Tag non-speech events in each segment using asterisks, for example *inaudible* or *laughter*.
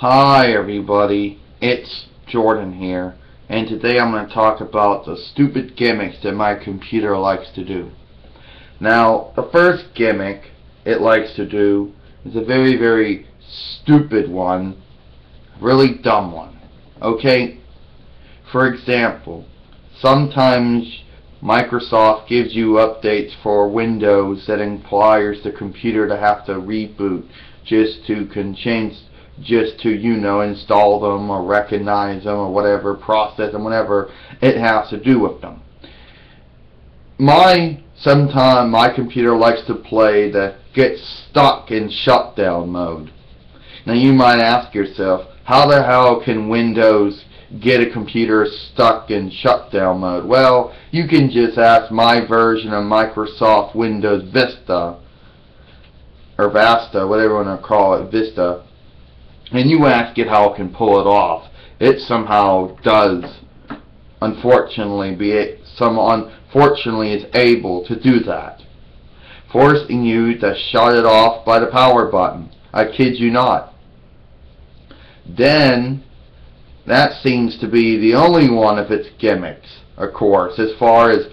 Hi everybody, it's Jordan here, and today I'm going to talk about the stupid gimmicks that my computer likes to do. Now, the first gimmick it likes to do is a very, very stupid one, really dumb one. Okay? For example, sometimes Microsoft gives you updates for Windows that requires the computer to have to reboot just to change just to you know install them or recognize them or whatever process them whatever it has to do with them. My sometimes my computer likes to play the get stuck in shutdown mode. Now you might ask yourself how the hell can Windows get a computer stuck in shutdown mode? Well you can just ask my version of Microsoft Windows Vista or Vasta whatever you want to call it Vista and you ask it how it can pull it off, it somehow does, unfortunately, be some unfortunately is able to do that, forcing you to shut it off by the power button. I kid you not. Then, that seems to be the only one of its gimmicks, of course, as far as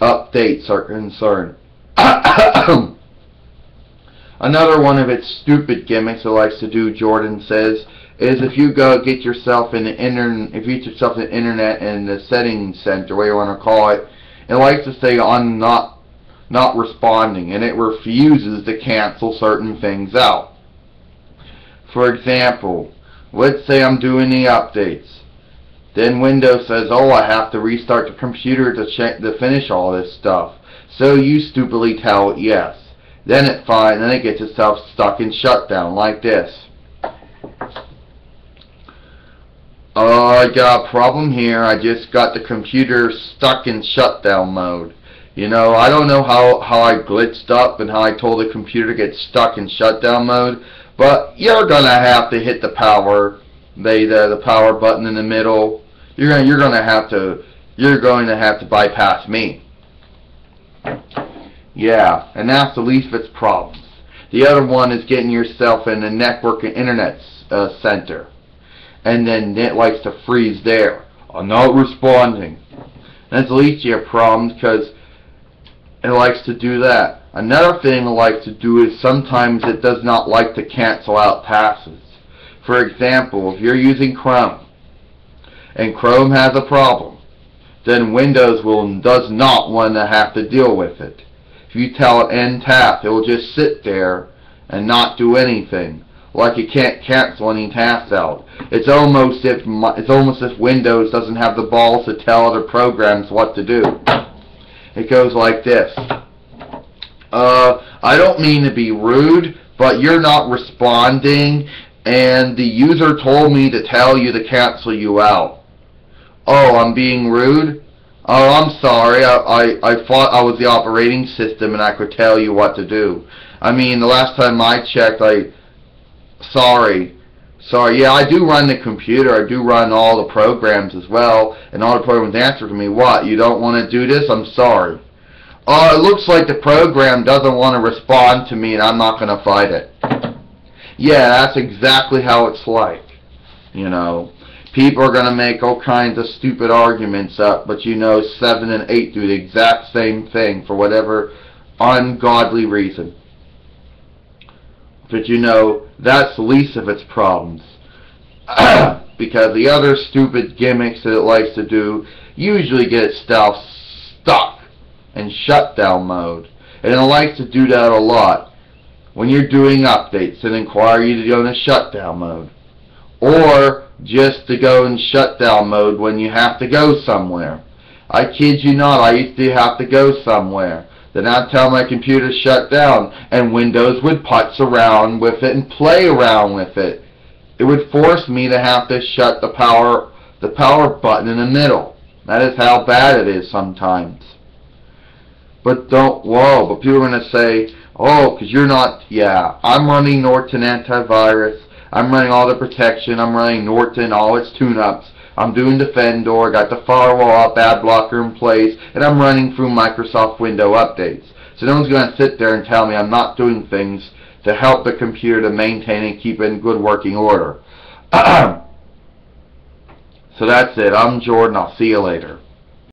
updates are concerned. *coughs* *coughs* Another one of its stupid gimmicks it likes to do, Jordan says, is if you go get yourself an internet, if you get yourself an internet in the settings center, whatever you want to call it, it likes to say on not not responding, and it refuses to cancel certain things out. For example, let's say I'm doing the updates. Then Windows says, oh, I have to restart the computer to, check, to finish all this stuff. So you stupidly tell it yes. Then it finds, then it gets itself stuck in shutdown like this. Oh, I got a problem here. I just got the computer stuck in shutdown mode. You know, I don't know how, how I glitched up and how I told the computer to get stuck in shutdown mode, but you're gonna have to hit the power, the, the, the power button in the middle. You're gonna, you're gonna have to, you're going to have to bypass me. Yeah, and that's the least of its problems. The other one is getting yourself in a network and internet uh, center. And then it likes to freeze there. I'm not responding. That's the least of your problems because it likes to do that. Another thing it likes to do is sometimes it does not like to cancel out passes. For example, if you're using Chrome and Chrome has a problem, then Windows will does not want to have to deal with it. If you tell it end tap, it will just sit there and not do anything. Like it can't cancel any tasks out. It's almost if it's almost if Windows doesn't have the balls to tell other programs what to do. It goes like this. Uh, I don't mean to be rude, but you're not responding, and the user told me to tell you to cancel you out. Oh, I'm being rude? Oh, I'm sorry. I, I, I thought I was the operating system and I could tell you what to do. I mean, the last time I checked, I... Sorry. Sorry. Yeah, I do run the computer. I do run all the programs as well. And all the programs answer to me, what? You don't want to do this? I'm sorry. Oh, it looks like the program doesn't want to respond to me and I'm not going to fight it. Yeah, that's exactly how it's like. You know people are going to make all kinds of stupid arguments up, but you know 7 and 8 do the exact same thing for whatever ungodly reason. But you know, that's the least of its problems. *clears throat* because the other stupid gimmicks that it likes to do usually get itself stuck in shutdown mode. And it likes to do that a lot when you're doing updates and inquire you to go into shutdown mode. Or just to go in shutdown mode when you have to go somewhere. I kid you not, I used to have to go somewhere. Then I'd tell my computer to shut down, and Windows would putz around with it and play around with it. It would force me to have to shut the power, the power button in the middle. That is how bad it is sometimes. But don't, whoa, but people are going to say, oh, because you're not, yeah, I'm running Norton antivirus. I'm running all the protection. I'm running Norton, all its tune-ups. I'm doing Defender, got the firewall up, ad blocker in place, and I'm running through Microsoft Window updates. So no one's going to sit there and tell me I'm not doing things to help the computer to maintain and keep it in good working order. *clears throat* so that's it. I'm Jordan. I'll see you later.